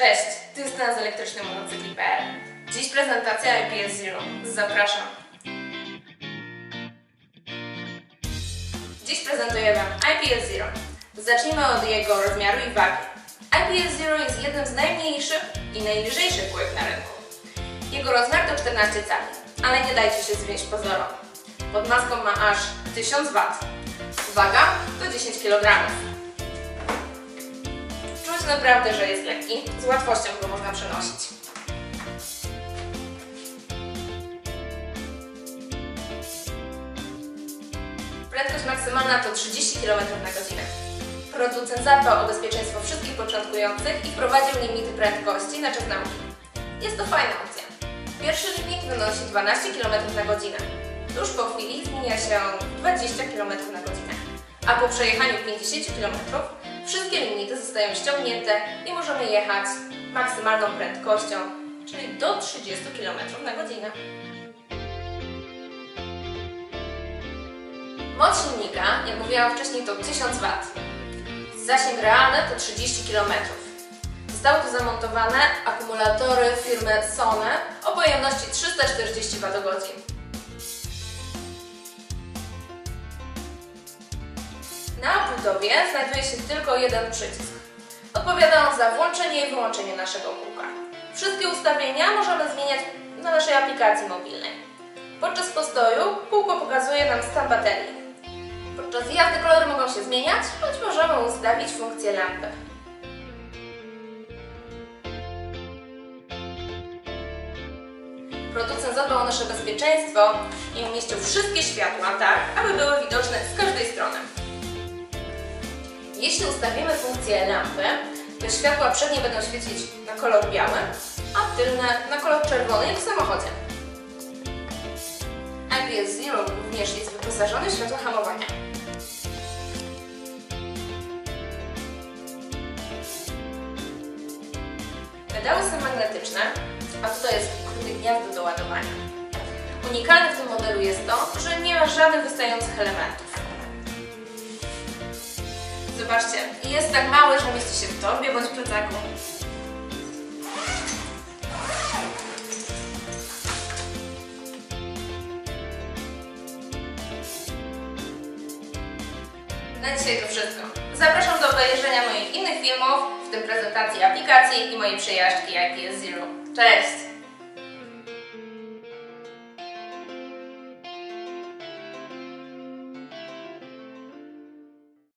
Cześć, tu jest z elektrycznym motocykli.pl. Dziś prezentacja IPS Zero. Zapraszam. Dziś prezentuję Wam IPS Zero. Zacznijmy od jego rozmiaru i wagi. IPS Zero jest jednym z najmniejszych i najlżejszych kółek na rynku. Jego rozmiar to 14 cali, ale nie dajcie się zwieść pozorom. Pod maską ma aż 1000 W. Waga to 10 kg. Naprawdę, że jest lekki, z łatwością go można przenosić. Prędkość maksymalna to 30 km na godzinę. Producent zadbał o bezpieczeństwo wszystkich początkujących i wprowadził limity prędkości na czas nauki. Jest to fajna opcja. Pierwszy limit wynosi 12 km na godzinę. Tuż po chwili zmienia się on 20 km na godzinę. A po przejechaniu 50 km wszystkie limity zostają ściągnięte i możemy jechać maksymalną prędkością, czyli do 30 km na godzinę. Moc silnika, jak mówiłam wcześniej, to 1000 W. Zasięg realny to 30 km. Zostały tu zamontowane akumulatory firmy Sony o pojemności 340 Wh. Na budowie znajduje się tylko jeden przycisk. Odpowiada on za włączenie i wyłączenie naszego kółka. Wszystkie ustawienia możemy zmieniać na naszej aplikacji mobilnej. Podczas postoju kółko pokazuje nam stan baterii. Podczas jazdy kolory mogą się zmieniać, choć możemy ustawić funkcję lampy. Producent zadbał o nasze bezpieczeństwo i umieścił wszystkie światła tak, aby były widoczne z każdej strony. Jeśli ustawimy funkcję lampy, to światła przednie będą świecić na kolor biały, a tylne na kolor czerwony jak w samochodzie. IPS Zero również jest wyposażony w światło hamowania. Pedały są magnetyczne, a tutaj jest ukryte gniazdo do ładowania. Unikalne w tym modelu jest to, że nie ma żadnych wystających elementów. Zobaczcie, jest tak mały, że mieści się w torbie bądź plecaku. Na dzisiaj to wszystko. Zapraszam do obejrzenia moich innych filmów, w tym prezentacji aplikacji i mojej przejażdżki IPS Zero. Cześć!